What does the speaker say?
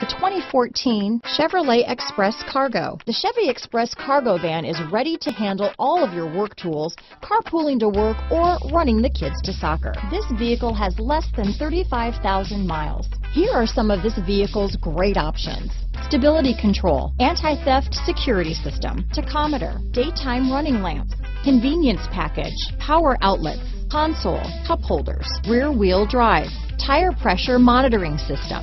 The 2014 Chevrolet Express Cargo. The Chevy Express Cargo van is ready to handle all of your work tools, carpooling to work, or running the kids to soccer. This vehicle has less than 35,000 miles. Here are some of this vehicle's great options. Stability control, anti-theft security system, tachometer, daytime running lamps, convenience package, power outlets, console, cup holders, rear wheel drive, tire pressure monitoring system.